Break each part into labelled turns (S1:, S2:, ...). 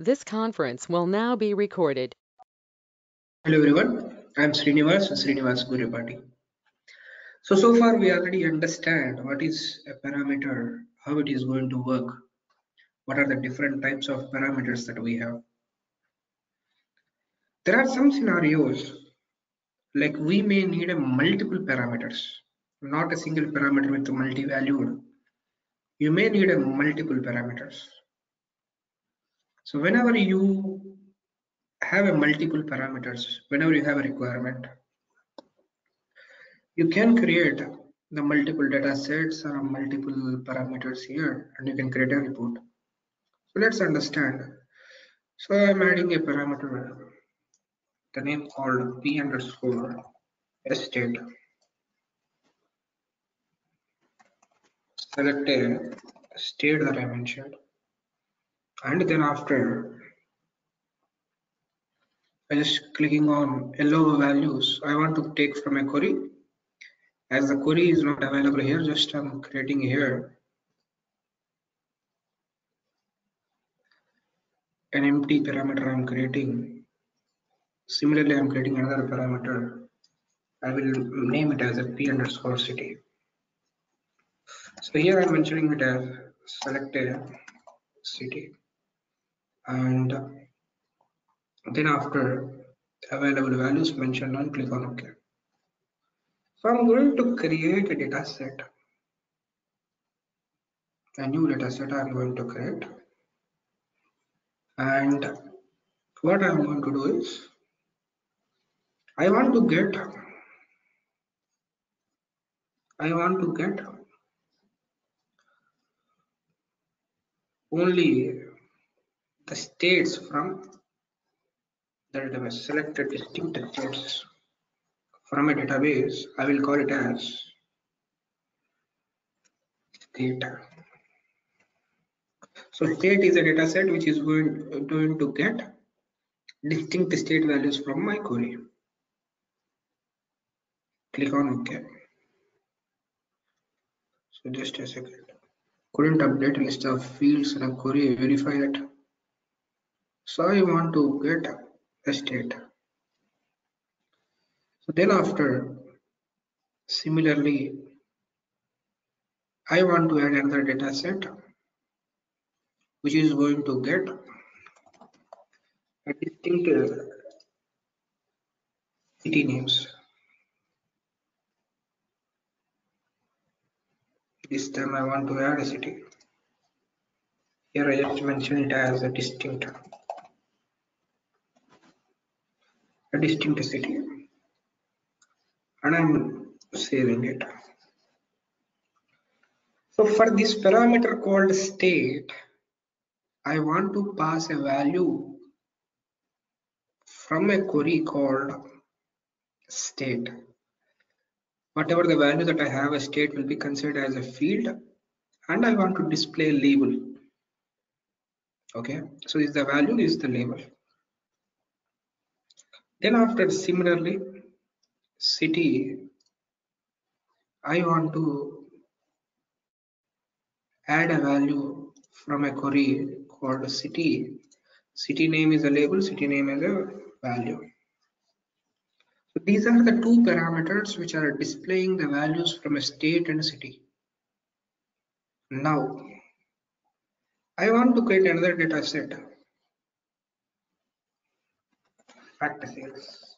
S1: This conference will now be recorded.
S2: Hello everyone, I am Srinivas, Srinivas Gorrepati. So, so far we already understand what is a parameter, how it is going to work, what are the different types of parameters that we have. There are some scenarios like we may need a multiple parameters, not a single parameter with multi-valued. You may need a multiple parameters. So whenever you have a multiple parameters, whenever you have a requirement, you can create the multiple data sets or multiple parameters here and you can create a report. So let's understand. So I'm adding a parameter, the name called p underscore state. Select a state that I mentioned and then after I just clicking on available values. I want to take from a query. As the query is not available here just I'm creating here. An empty parameter I'm creating. Similarly I'm creating another parameter. I will name it as a p underscore city. So here I'm mentioning it as select a city and then after available values mentioned on click on ok. So i'm going to create a data set. A new data set i'm going to create. And what i'm going to do is i want to get i want to get only the states from the database selected distinct states from a database i will call it as state so state is a data set which is going, going to get distinct state values from my query. Click on ok. So just a second. Couldn't update list of fields in a query verify that so I want to get a state. So then after similarly I want to add another data set which is going to get a distinct uh, city names. This time I want to add a city. Here I just mention it as a distinct a distinct city and I'm saving it. So for this parameter called state, I want to pass a value from a query called state. Whatever the value that I have a state will be considered as a field and I want to display label. Okay, so is the value is the label. Then after similarly, city, I want to add a value from a query called city. City name is a label, city name is a value. So these are the two parameters which are displaying the values from a state and a city. Now, I want to create another data set practices.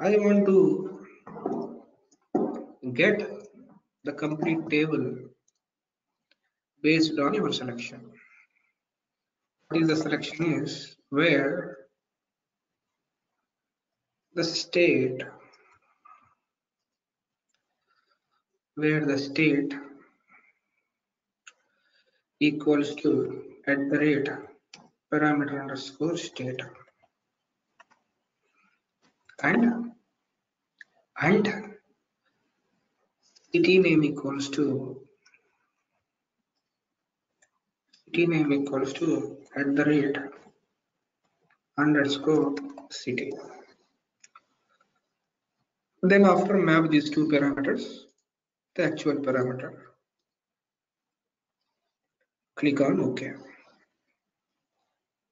S2: I want to get the complete table based on your selection. What is the selection is where the state where the state equals to at the rate parameter underscore state and and city name equals to city name equals to at the rate underscore city then after map these two parameters the actual parameter click on ok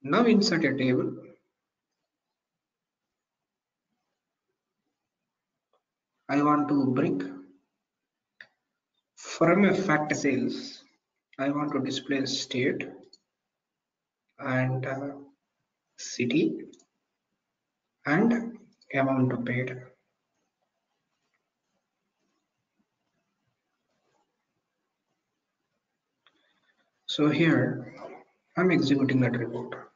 S2: Now insert a table. I want to bring from a fact sales. I want to display state and uh, city and amount paid. So here I'm executing that report.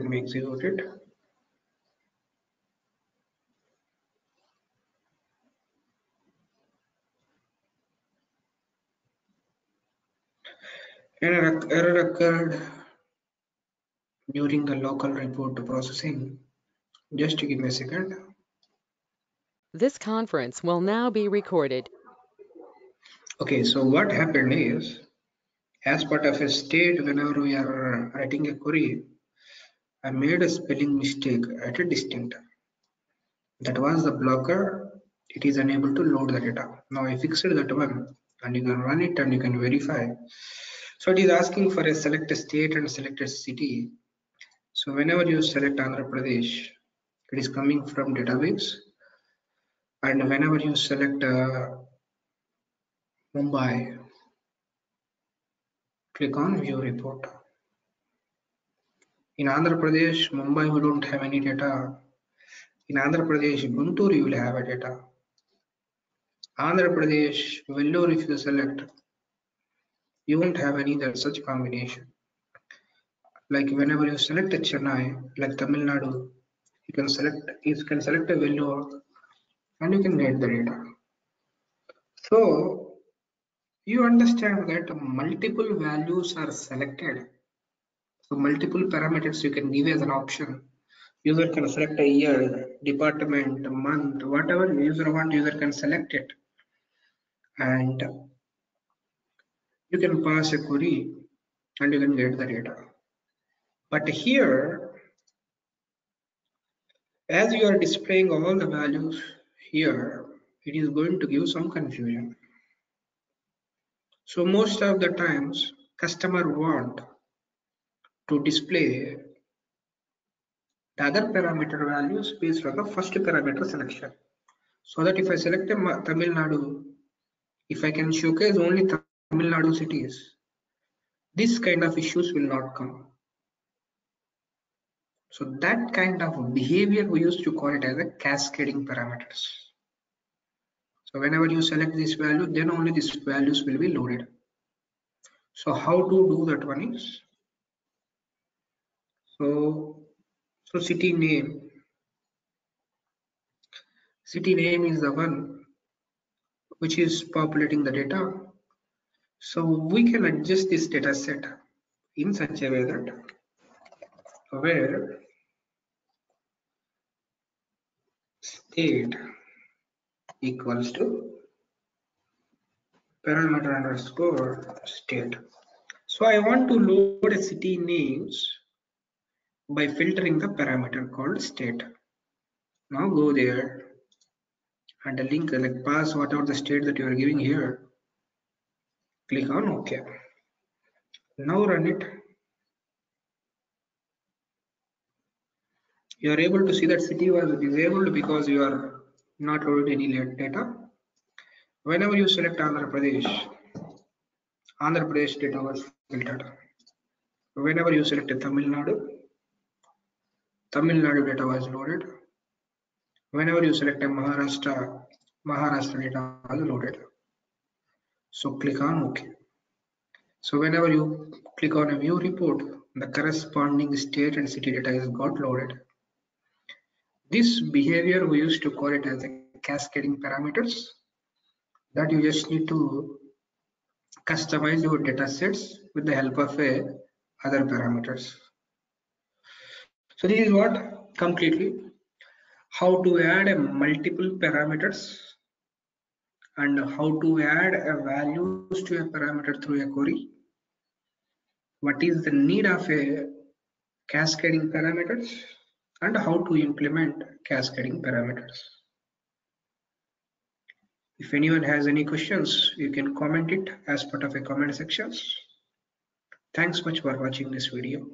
S2: Let me execute it. Error, error occurred during the local report processing. Just give me a second.
S1: This conference will now be recorded.
S2: Okay, so what happened is, as part of a state, whenever we are writing a query, I made a spelling mistake at a distinct. That was the blocker. It is unable to load the data. Now I fixed that one and you can run it and you can verify. So it is asking for a select state and select city. So whenever you select Andhra Pradesh, it is coming from database. And whenever you select uh, Mumbai, click on view report. In Andhra Pradesh, Mumbai, we don't have any data. In Andhra Pradesh, Guntur, you will have a data. Andhra Pradesh, Vellore, if you select, you won't have any such combination. Like whenever you select a Chennai, like Tamil Nadu, you can select you can select a Vellore and you can get the data. So you understand that multiple values are selected. So multiple parameters you can give as an option. User can select a year, department, month, whatever user want, user can select it. And you can pass a query and you can get the data. But here, as you are displaying all the values here, it is going to give some confusion. So most of the times, customer want to display the other parameter values based on the first parameter selection. So that if I select a Tamil Nadu, if I can showcase only Tamil Nadu cities, this kind of issues will not come. So that kind of behavior we used to call it as a cascading parameters. So whenever you select this value, then only these values will be loaded. So how to do that one is, so, so city name, city name is the one which is populating the data. So we can adjust this data set in such a way that where state equals to parameter underscore state. So I want to load a city names by filtering the parameter called state. Now go there and the link like pass whatever the state that you are giving here. Click on OK. Now run it. You are able to see that city was disabled because you are not loaded any data. Whenever you select Andhra Pradesh, Andhra Pradesh data was filtered. Whenever you select Tamil Nadu, Tamil Nadu data was loaded. Whenever you select a Maharashtra, Maharashtra data was loaded. So click on OK. So whenever you click on a view report, the corresponding state and city data is got loaded. This behavior we used to call it as a cascading parameters that you just need to customize your data sets with the help of a other parameters. So this is what completely how to add a multiple parameters and how to add a values to a parameter through a query. What is the need of a cascading parameters and how to implement cascading parameters. If anyone has any questions, you can comment it as part of a comment sections. Thanks much for watching this video.